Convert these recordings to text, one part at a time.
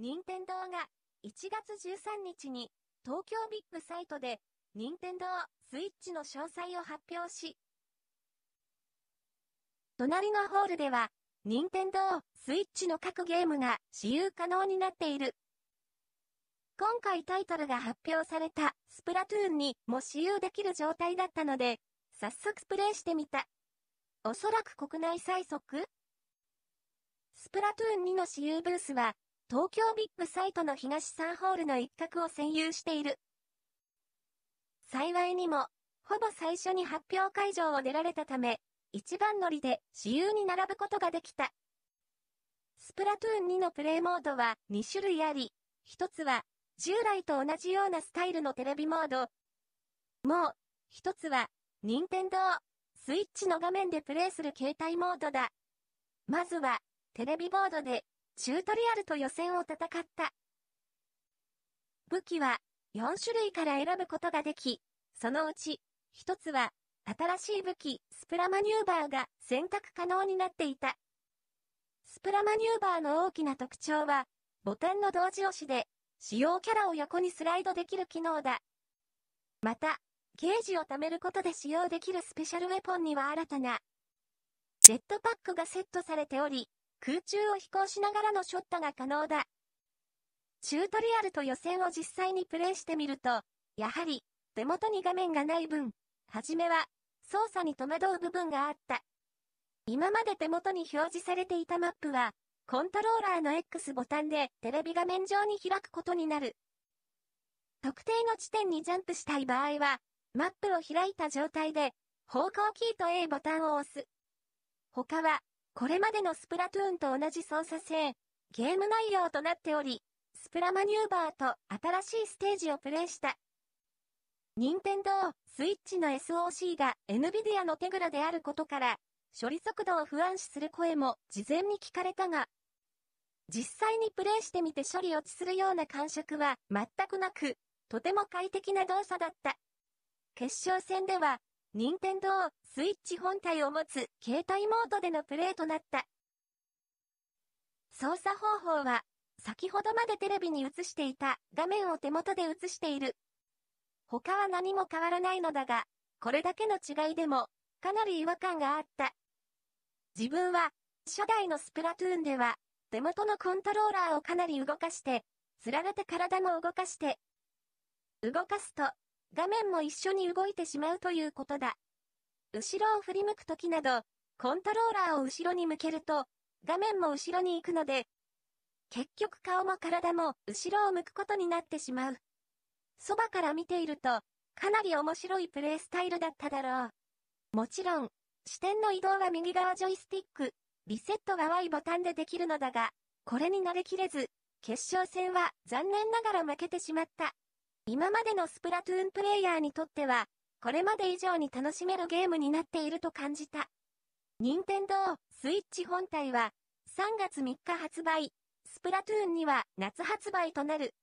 任天堂が1月13日に東京ビッグサイトで任天堂スイッチの詳細を発表し、隣のホールでは任天堂スイッチの各ゲームが私有可能になっている。今回タイトルが発表されたスプラトゥーンにも私有できる状態だったので、早速プレイしてみた。おそらく国内最速？スプラトゥーン2の私有ブースは、東京ビッグサイトの東3ホールの一角を占有している。幸いにも、ほぼ最初に発表会場を出られたため、一番乗りで私有に並ぶことができた。スプラトゥーン2のプレイモードは2種類あり、一つは従来と同じようなスタイルのテレビモード。もう、一つは、任天堂スイッチの画面でプレイする携帯モードだ。まずは、テレビボードで、チュートリアルと予選を戦った。武器は、4種類から選ぶことができ、そのうち、一つは、新しい武器、スプラマニューバーが選択可能になっていた。スプラマニューバーの大きな特徴は、ボタンの同時押しで使用キャラを横にスライドできる機能だ。また、ゲージを貯めることで使用できるスペシャルウェポンには新たな、ジェットパックがセットされており、空中を飛行しながらのショットが可能だ。チュートリアルと予選を実際にプレイしてみると、やはり、手元に画面がない分、はじめは、操作に戸惑う部分があった。今まで手元に表示されていたマップは、コントローラーの X ボタンでテレビ画面上に開くことになる。特定の地点にジャンプしたい場合は、マップを開いた状態で、方向キーと A ボタンを押す。他は、これまでのスプラトゥーンと同じ操作性、ゲーム内容となっており、スプラマニューバーと新しいステージをプレイした。任天堂スイッチの SOC が NVIDIA のテグラであることから、処理速度を不安視する声も事前に聞かれたが、実際にプレイしてみて処理落ちするような感触は全くなく、とても快適な動作だった。決勝戦では、任天堂スイッチ本体を持つ携帯モードでのプレイとなった。操作方法は、先ほどまでテレビに映していた画面を手元で映している。他は何も変わらないのだが、これだけの違いでも、かなり違和感があった。自分は、初代のスプラトゥーンでは、手元のコントローラーをかなり動かして、つられて体も動かして、動かすと、画面も一緒に動いてしまうということだ。後ろを振り向くときなど、コントローラーを後ろに向けると、画面も後ろに行くので、結局顔も体も後ろを向くことになってしまう。そばから見ていると、かなり面白いプレイスタイルだっただろう。もちろん、視点の移動は右側ジョイスティック、リセットが Y ボタンでできるのだが、これに慣れきれず、決勝戦は残念ながら負けてしまった。今までのスプラトゥーンプレイヤーにとっては、これまで以上に楽しめるゲームになっていると感じた。任天堂スイッチ本体は3月3日発売。スプラトゥーンには夏発売となる。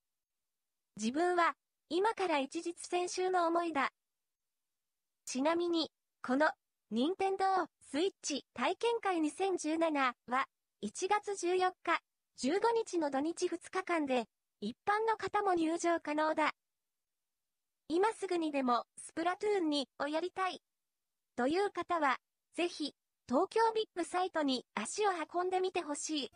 自分は今から一日先週の思いだ。ちなみに、この任天堂スイッチ体験会2017は、1月14日、15日の土日2日間で、一般の方も入場可能だ。今すぐにでもスプラトゥーンにをやりたい。という方は、ぜひ、東京ビッグサイトに足を運んでみてほしい。